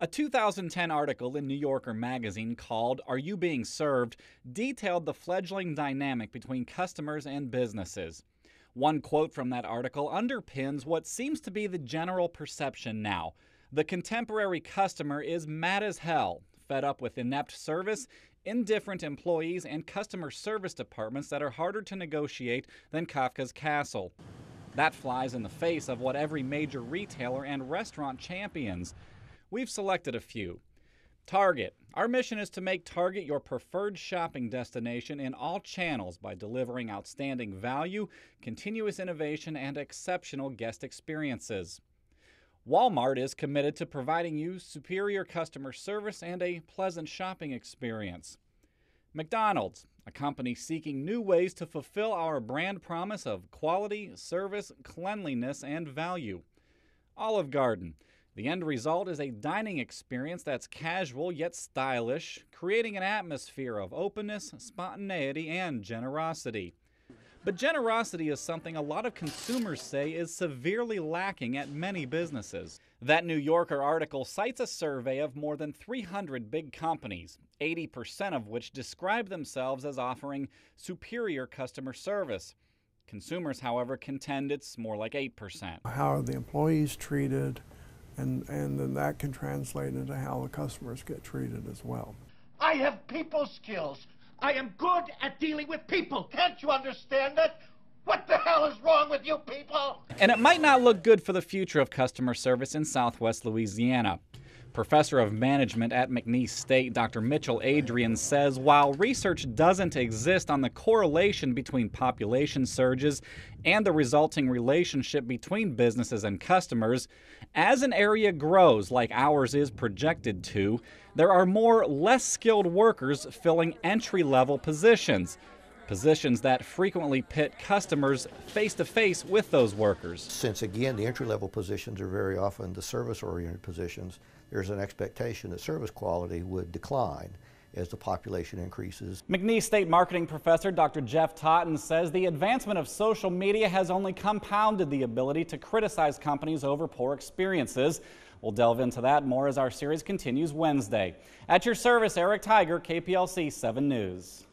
A 2010 article in New Yorker magazine called Are You Being Served detailed the fledgling dynamic between customers and businesses. One quote from that article underpins what seems to be the general perception now. The contemporary customer is mad as hell, fed up with inept service, indifferent employees, and customer service departments that are harder to negotiate than Kafka's castle. That flies in the face of what every major retailer and restaurant champions. We've selected a few. Target. Our mission is to make Target your preferred shopping destination in all channels by delivering outstanding value, continuous innovation, and exceptional guest experiences. Walmart is committed to providing you superior customer service and a pleasant shopping experience. McDonald's, a company seeking new ways to fulfill our brand promise of quality, service, cleanliness, and value. Olive Garden, the end result is a dining experience that's casual yet stylish, creating an atmosphere of openness, spontaneity, and generosity. But generosity is something a lot of consumers say is severely lacking at many businesses. That New Yorker article cites a survey of more than 300 big companies, 80% of which describe themselves as offering superior customer service. Consumers, however, contend it's more like 8%. How are the employees treated? And, and then that can translate into how the customers get treated as well. I have people skills. I am good at dealing with people. Can't you understand that? What the hell is wrong with you people? And it might not look good for the future of customer service in southwest Louisiana. Professor of Management at McNeese State, Dr. Mitchell Adrian says while research doesn't exist on the correlation between population surges and the resulting relationship between businesses and customers, as an area grows like ours is projected to, there are more less skilled workers filling entry level positions positions that frequently pit customers face to face with those workers. Since again, the entry level positions are very often the service oriented positions, there's an expectation that service quality would decline as the population increases. McNeese State marketing professor Dr. Jeff Totten says the advancement of social media has only compounded the ability to criticize companies over poor experiences. We'll delve into that more as our series continues Wednesday. At your service, Eric Tyger, KPLC 7 News.